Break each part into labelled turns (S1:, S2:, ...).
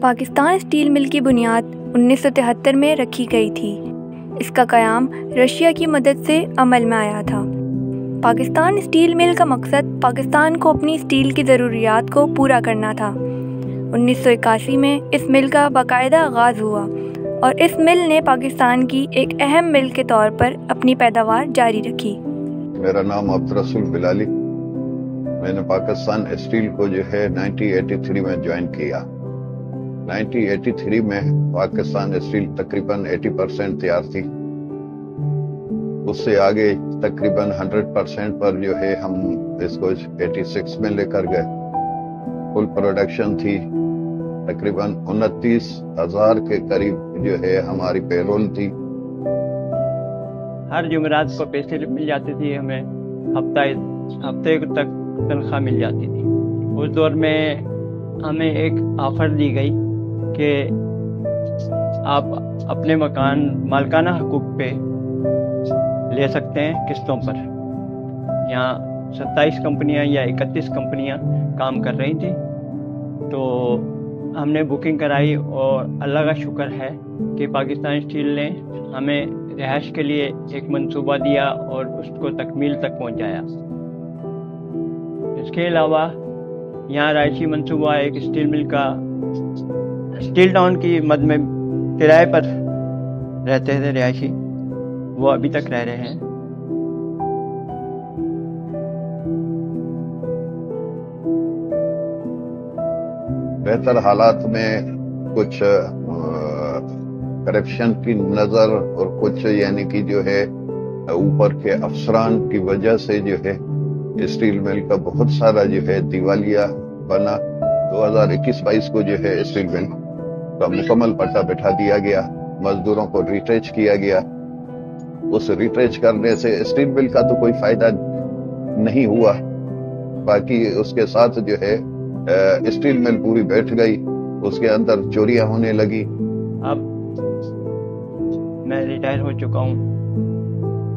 S1: Pakistan steel مل کی بنیاد انیس سو تہتر میں رکھی گئی تھی۔ اس کا قیام رشیا کی مدد سے عمل میں آیا تھا۔ پاکستان اسٹیل مل کا مقصد پاکستان کو اپنی اسٹیل کی ضروریات کو پورا کرنا تھا۔ انیس سو اکاسی میں اس مل کا باقاعدہ آغاز ہوا اور اس مل نے پاکستان کی ایک اہم مل کے طور پر اپنی پیداوار جاری رکھی۔
S2: میرا نام عبدالرسول بلالی۔ میں نے پاکستان اسٹیل کو جو ہے نائنٹی ایٹی تھری میں جوائن کیا۔ نائنٹی ایٹی تھری میں پاکستان اسٹیل تقریباً ایٹی پرسینٹ تیار تھی۔ اس سے آگے تقریباً ہنڈریڈ پرسینٹ پر جو ہے ہم اس کو ایٹی سکس میں لے کر گئے۔ فل پروڈکشن تھی۔ تقریباً انتیس ہزار کے قریب جو ہے ہماری پیرول تھی۔
S3: ہر جمعرات کو پیسے مل جاتی تھی ہمیں ہفتہ ہفتے تک تنخواہ مل جاتی تھی۔ اس دور میں ہمیں ایک آفر دی گئی۔ کہ آپ اپنے مکان، مالکانہ حقوق پہ لے سکتے ہیں قسطوں پر۔ یہاں ستائیس کمپنیاں یا اکتیس کمپنیاں کام کر رہی تھیں۔ تو ہم نے بکنگ کرائی اور اللہ کا شکر ہے کہ پاکستان اسٹیل نے ہمیں رہائش کے لیے ایک منصوبہ دیا اور اس کو تکمیل تک پہنچایا۔ اس کے علاوہ یہاں رائشی منصوبہ، ایک اسٹیل مل کا اسٹیل ٹاؤن کی مد میں کرائے پر رہتے تھے رہائشی وہ ابھی تک رہ رہے ہیں۔
S2: بہتر حالات میں کچھ کرپشن کی نظر اور کچھ یعنی کہ جو ہے، اوپر کے افسران کی وجہ سے جو ہے، اسٹیل مل کا بہت سارا جو ہے دیوالیہ بنا۔ دو ہزار اکیس بائیس کو جو ہے اسٹیل مل کا مکمل پٹا بٹھا دیا گیا، مزدوروں کو ریٹریچ کیا گیا۔ اس ریٹریچ کرنے سے اسٹیل مل کا تو کوئی فائدہ نہیں ہوا۔ باقی اس کے ساتھ جو ہے اسٹیل مل پوری بیٹھ گئی۔ اس کے اندر چوریاں ہونے لگی۔
S3: اب میں ریٹائر ہو چکا ہوں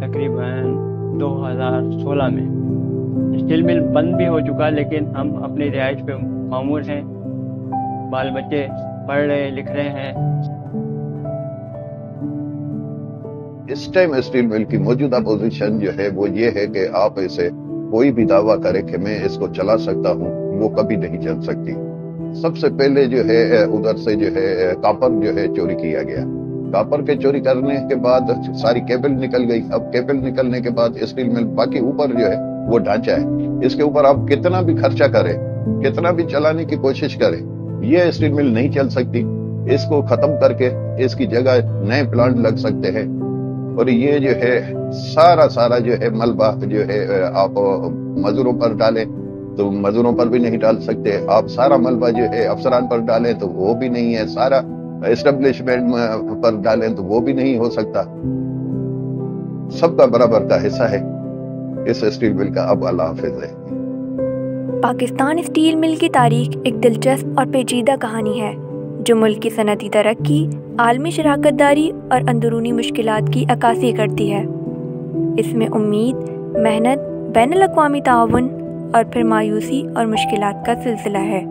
S3: تقریباً دو ہزار سولہ میں۔ اسٹیل مل بند بھی ہو چکا، لیکن ہم اپنی رہائش پہ معمور ہیں۔ بال بچے پڑھ رہے لکھ رہے ہیں
S2: اس ٹائم اسٹیل مل کی موجودہ پوزیشن جو ہے وہ یہ ہے کہ آپ اسے کوئی بھی دعویٰ کرے کہ میں اس کو چلا سکتا ہوں، وہ کبھی نہیں چل سکتی۔ سب سے پہلے جو ہے ادھر سے جو ہے کاپر جو ہے چوری کیا گیا۔ کاپر کے چوری کرنے کے بعد ساری کیبل نکل گئی۔ اب کیبل نکلنے کے بعد اسٹیل مل باقی اوپر جو ہے، وہ ڈھانچہ ہے۔ اس کے اوپر آپ کتنا بھی خرچہ کریں، کتنا بھی چلانے کی کوشش کریں یہ اسٹیل مل نہیں چل سکتی۔ اس کو ختم کر کے اس کی جگہ نئے پلانٹ لگ سکتے ہیں۔ اور یہ جو ہے، سارا سارا جو ہے ملبہ جو ہے، آپ مزدوروں پر ڈالیں تو مزدوروں پر بھی نہیں ڈال سکتے۔ آپ سارا ملبہ جو ہے افسران پر ڈالیں تو وہ بھی نہیں ہے۔ سارا اسٹیبلشمنٹ پر ڈالیں تو وہ بھی نہیں ہو سکتا۔ سب کا برابر کا حصہ ہے۔ اس اسٹیل مل کا۔ اب اللہ حافظ ہے۔
S1: پاکستان اسٹیل مل کی تاریخ ایک دلچسپ اور پیچیدہ کہانی ہے، جو ملک کی صنعتی ترقی، عالمی شراکت داری اور اندرونی مشکلات کی عکاسی کرتی ہے۔ اس میں امید، محنت، بین الاقوامی تعاون اور پھر مایوسی اور مشکلات کا سلسلہ ہے۔